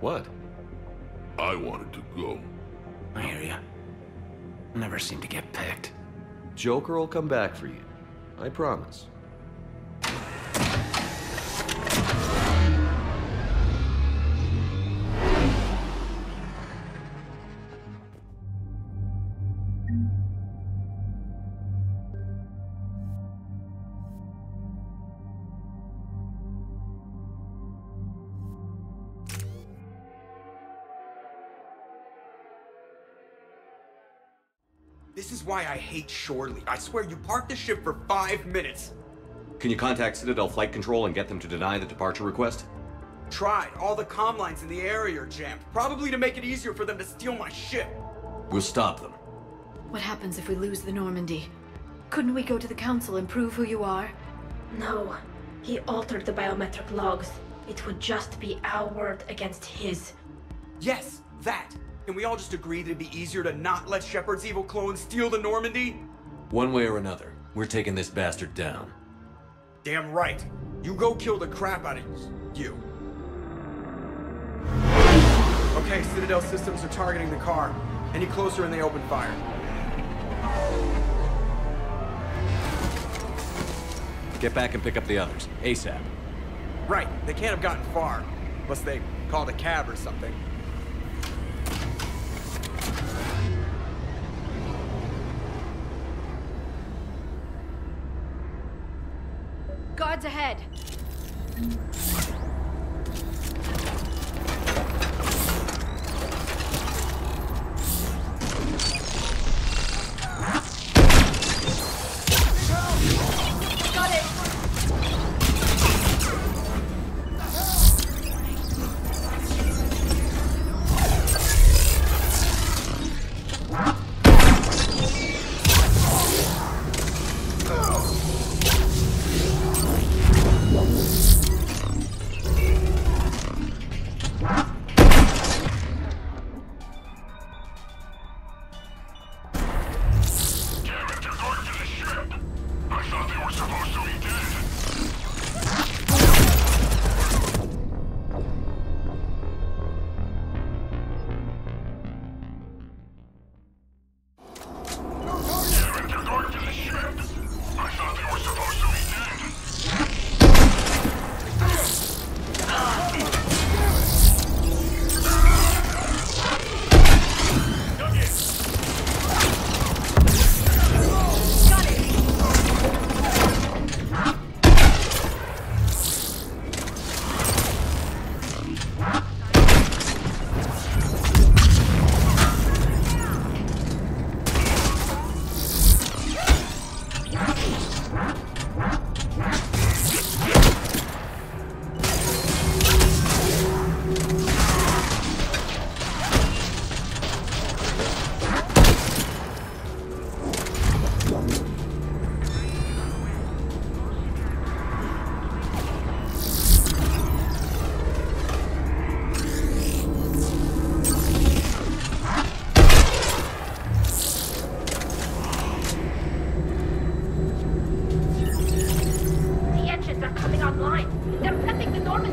What? I wanted to go. I hear ya. Never seem to get picked. Joker will come back for you. I promise. This is why I hate shore leave. I swear you parked the ship for five minutes. Can you contact Citadel Flight Control and get them to deny the departure request? Tried. All the comm lines in the area are jammed. Probably to make it easier for them to steal my ship. We'll stop them. What happens if we lose the Normandy? Couldn't we go to the Council and prove who you are? No. He altered the biometric logs. It would just be our word against his. Yes, that. Can we all just agree that it'd be easier to not let Shepard's evil clone steal the Normandy? One way or another, we're taking this bastard down. Damn right. You go kill the crap out of you. Okay, Citadel systems are targeting the car. Any closer and they open fire. Get back and pick up the others, ASAP. Right, they can't have gotten far. Unless they called a cab or something. Ahead!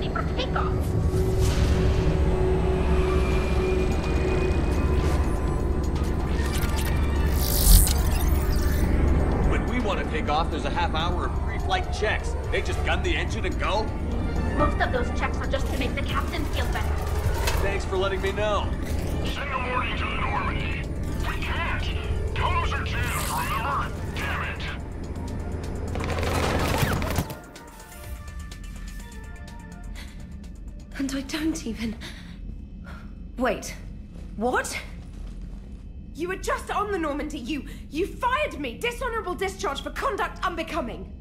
Normandy for takeoff. When we want to take off, there's a half hour of pre-flight checks. They just gun the engine and go? Most of those checks are just to make the captain feel better. Thanks for letting me know. Even. Wait. What? You were just on the Normandy. You. you fired me! Dishonorable discharge for conduct unbecoming!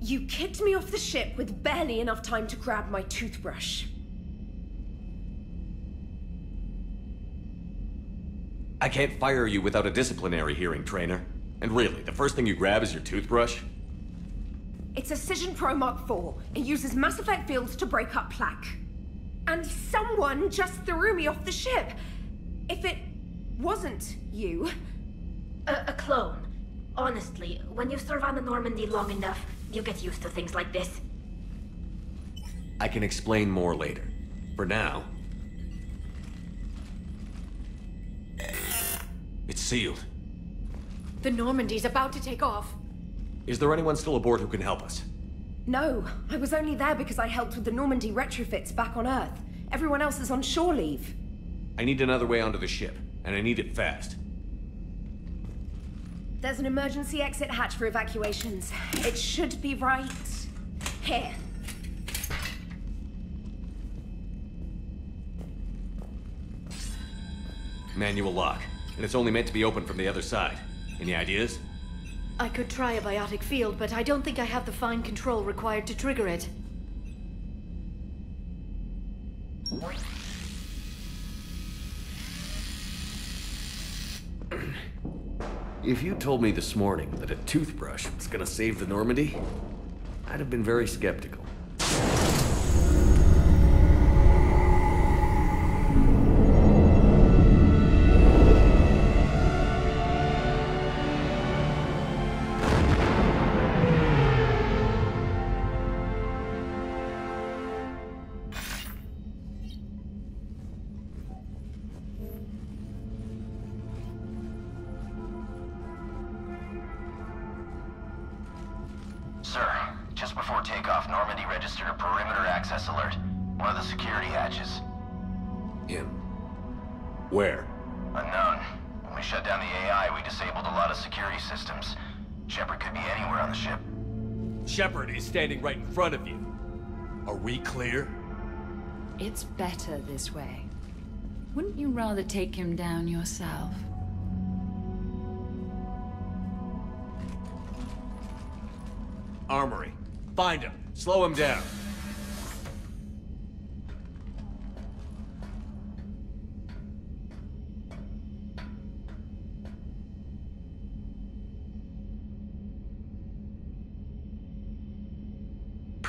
You kicked me off the ship with barely enough time to grab my toothbrush. I can't fire you without a disciplinary hearing, Traynor. And really, the first thing you grab is your toothbrush? It's a Cision Pro Mark IV. It uses mass effect fields to break up plaque. And someone just threw me off the ship. If it wasn't you, A, a clone. Honestly, when you serve on the Normandy long enough, you get used to things like this. I can explain more later. For now... It's sealed. The Normandy's about to take off. Is there anyone still aboard who can help us? No, I was only there because I helped with the Normandy retrofits back on Earth. Everyone else is on shore leave. I need another way onto the ship, and I need it fast. There's an emergency exit hatch for evacuations. It should be right here. Manual lock, and it's only meant to be open from the other side. Any ideas? I could try a biotic field, but I don't think I have the fine control required to trigger it. If you told me this morning that a toothbrush was gonna save the Normandy, I'd have been very skeptical. Shepard standing right in front of you. Are we clear? It's better this way. Wouldn't you rather take him down yourself? Armory. Find him. Slow him down.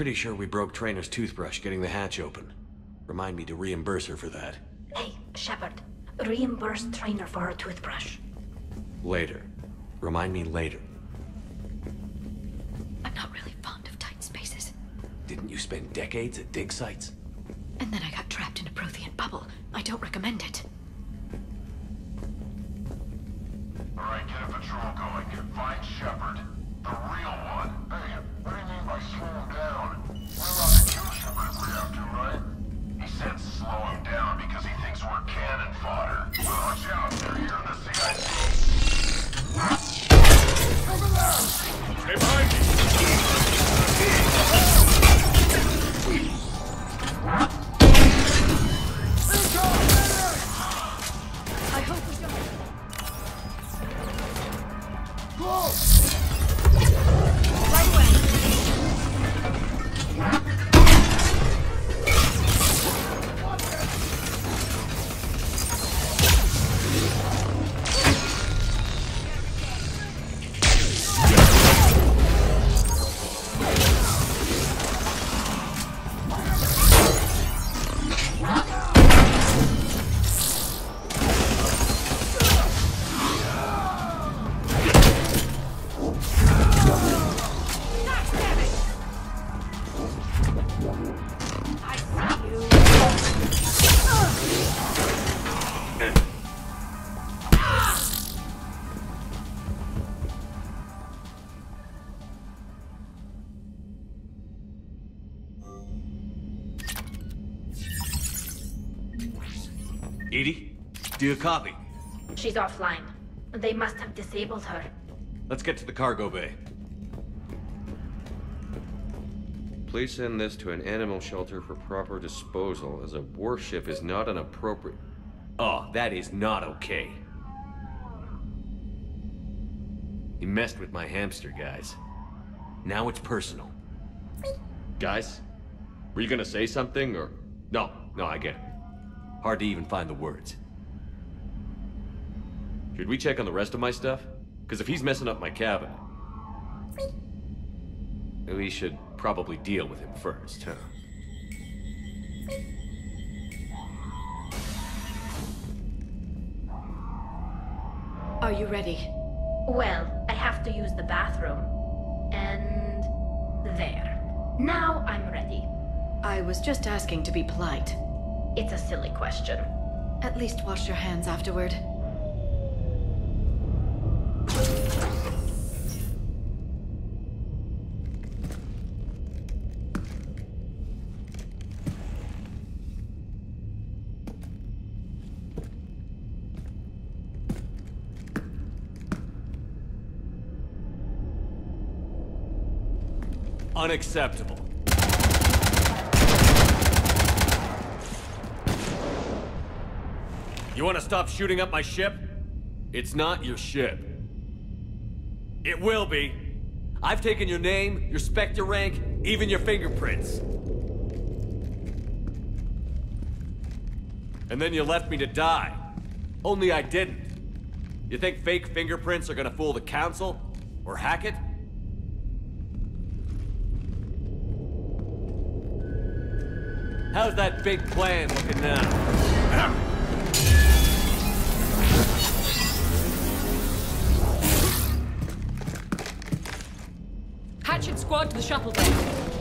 Pretty sure we broke Traynor's toothbrush getting the hatch open. Remind me to reimburse her for that. Hey, Shepard, reimburse Traynor for her toothbrush. Later. Remind me later. I'm not really fond of tight spaces. Didn't you spend decades at dig sites? And then I got trapped in a Prothean bubble. I don't recommend it. Copy? She's offline. They must have disabled her. Let's get to the cargo bay. Please send this to an animal shelter for proper disposal, as a warship is not an appropriate. Oh, that is not okay. You messed with my hamster, guys. Now it's personal. Guys, were you gonna say something, or? No, no, I get it. Hard to even find the words. Should we check on the rest of my stuff? Because if he's messing up my cabin, we should probably deal with him first, huh? Are you ready? Well, I have to use the bathroom. And there. Now I'm ready. I was just asking to be polite. It's a silly question. At least wash your hands afterward. Unacceptable. You want to stop shooting up my ship? It's not your ship. It will be. I've taken your name, your Spectre rank, even your fingerprints. And then you left me to die. Only I didn't. You think fake fingerprints are gonna fool the Council? Or hack it? How's that big plan looking now? Hatchet squad to the shuttle bay.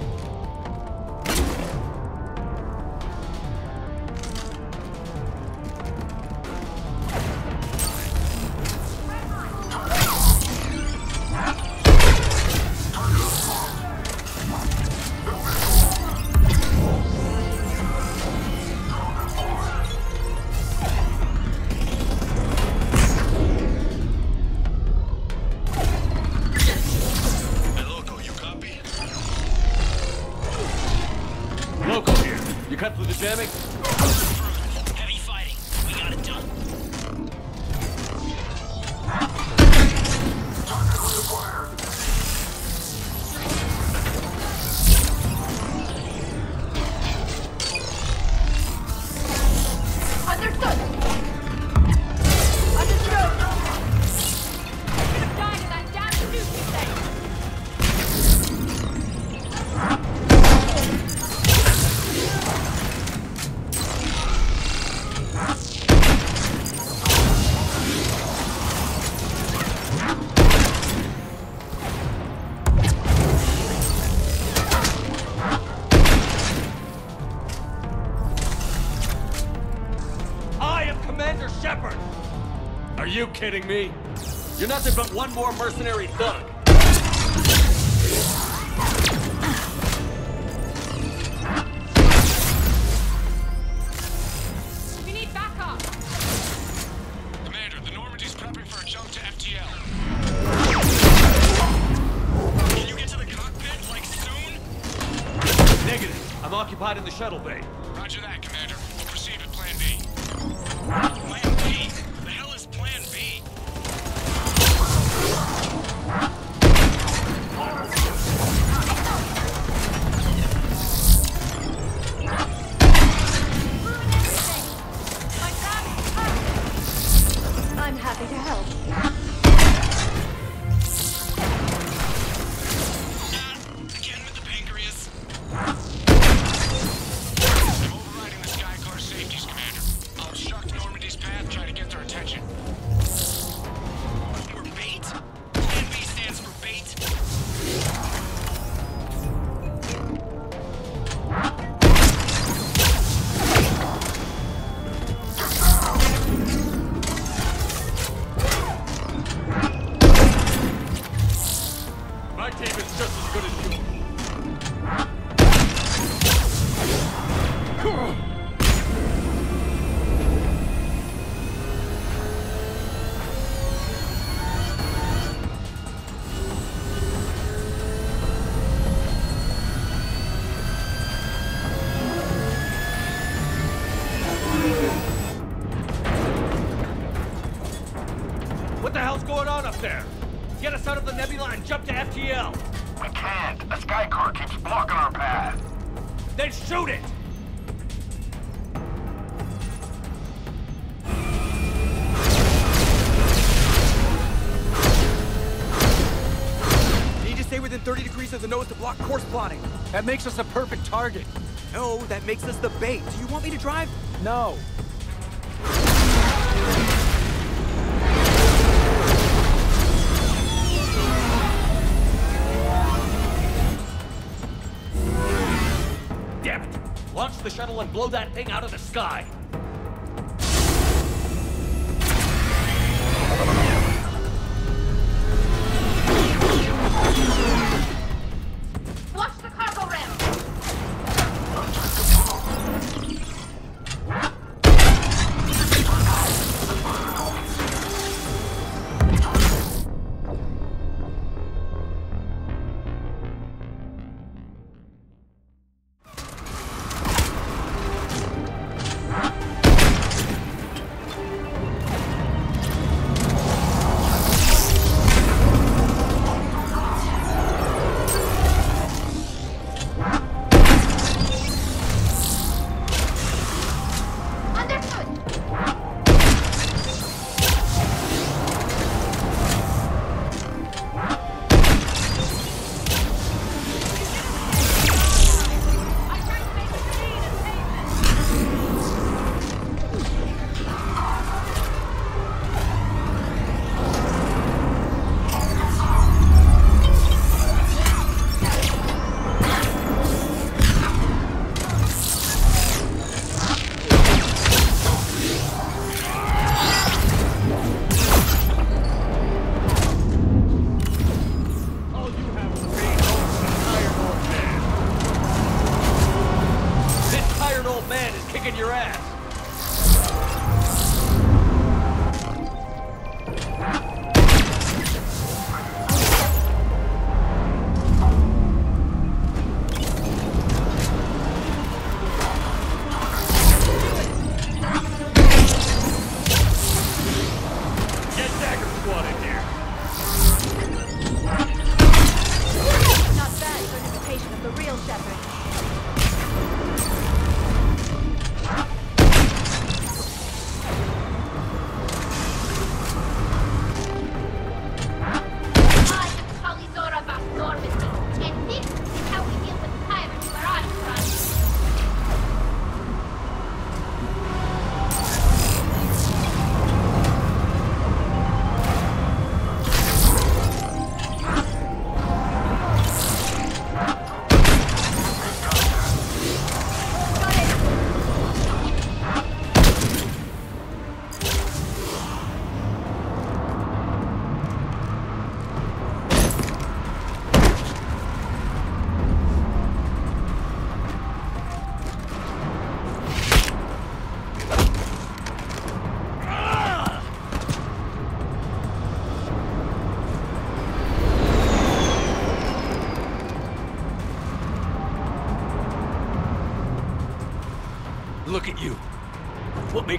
Kidding me? You're nothing but one more mercenary thug. My team is just as good as yours. That makes us a perfect target. No, that makes us the bait. Do you want me to drive? No. Damn it! Launch the shuttle and blow that thing out of the sky!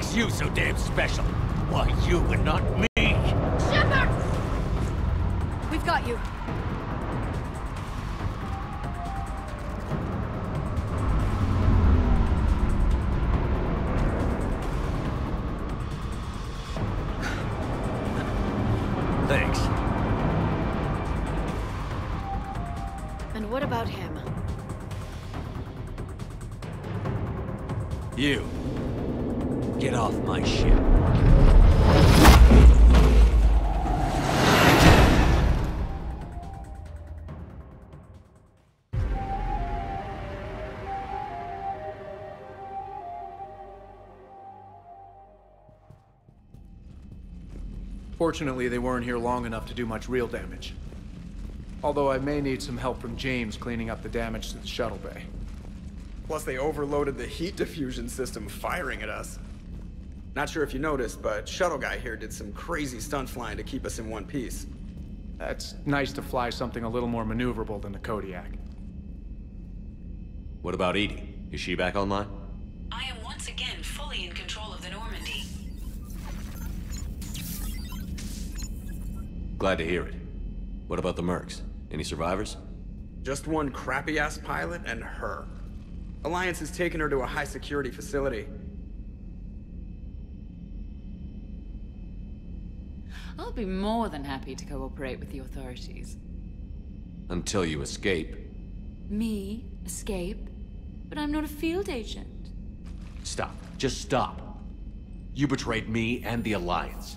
Makes you so damn special? Why you and not me? Fortunately, they weren't here long enough to do much real damage. Although I may need some help from James cleaning up the damage to the shuttle bay. Plus, they overloaded the heat diffusion system firing at us. Not sure if you noticed, but Shuttle Guy here did some crazy stunt flying to keep us in one piece. That's nice to fly something a little more maneuverable than the Kodiak. What about EDI? Is she back online? Glad to hear it. What about the Mercs? Any survivors? Just one crappy ass pilot and her. Alliance has taken her to a high security facility. I'll be more than happy to cooperate with the authorities. Until you escape. Me? Escape? But I'm not a field agent. Stop. Just stop. You betrayed me and the Alliance.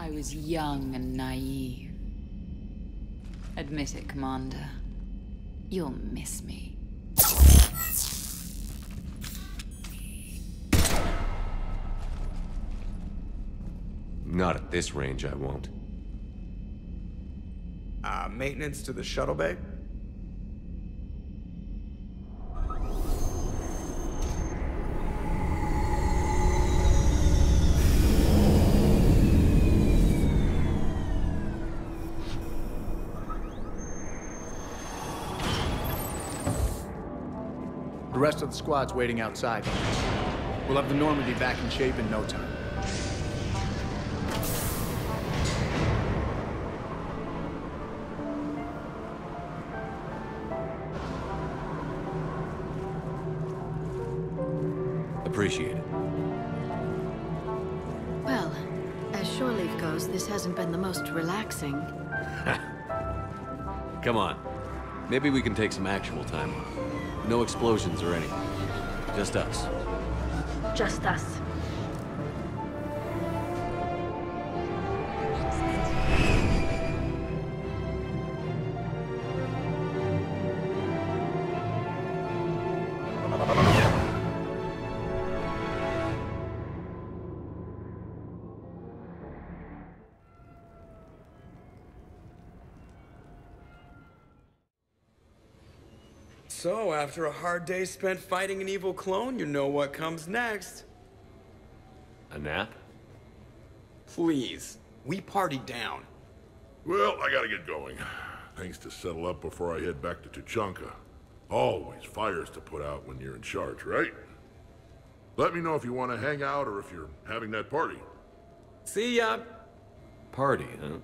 I was young and naive. Admit it, Commander. You'll miss me. Not at this range, I won't. Uh, maintenance to the shuttle bay? The rest of the squad's waiting outside. We'll have the Normandy back in shape in no time. Appreciate it. Well, as Shore Leave goes, this hasn't been the most relaxing. Come on. Maybe we can take some actual time off. No explosions or anything. Just us. Just us. After a hard day spent fighting an evil clone, you know what comes next. A nap? Please. We partied down. Well, I gotta get going. Things to settle up before I head back to Tuchanka. Always fires to put out when you're in charge, right? Let me know if you want to hang out or if you're having that party. See ya. Party, huh?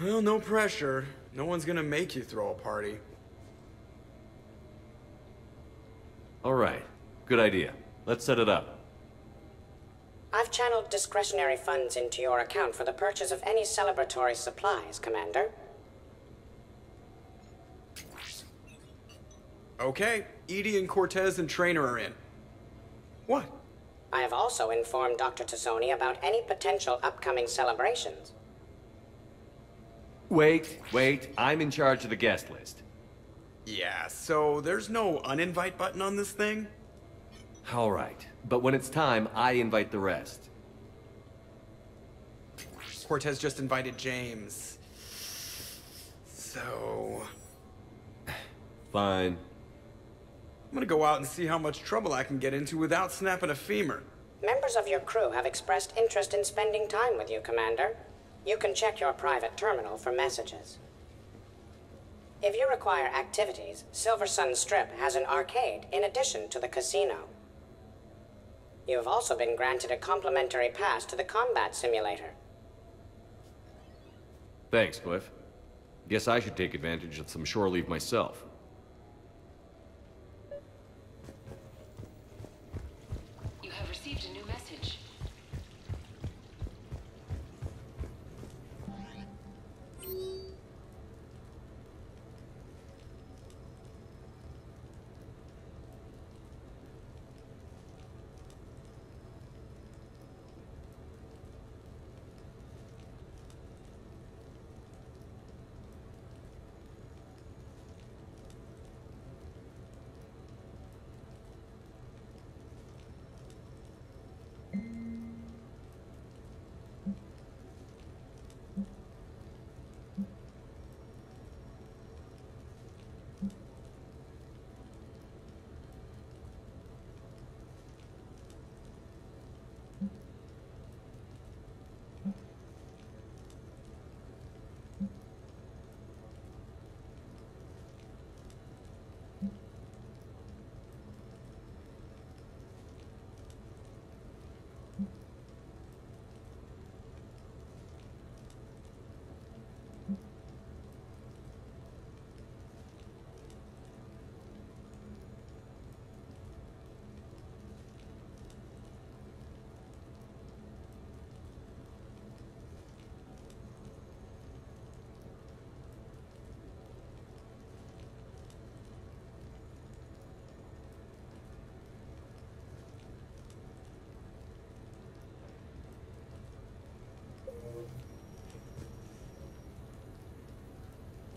Well, no pressure. No one's gonna make you throw a party. All right. Good idea. Let's set it up. I've channeled discretionary funds into your account for the purchase of any celebratory supplies, Commander. Okay, EDI and Cortez and Traynor are in. What? I have also informed Dr. T'Soni about any potential upcoming celebrations. Wait, wait. I'm in charge of the guest list. Yeah, so there's no uninvite button on this thing? All right. But when it's time, I invite the rest. Cortez just invited James. So... Fine. I'm gonna go out and see how much trouble I can get into without snapping a femur. Members of your crew have expressed interest in spending time with you, Commander. You can check your private terminal for messages. If you require activities, Silver Sun Strip has an arcade in addition to the casino. You have also been granted a complimentary pass to the combat simulator. Thanks, Cliff. Guess I should take advantage of some shore leave myself.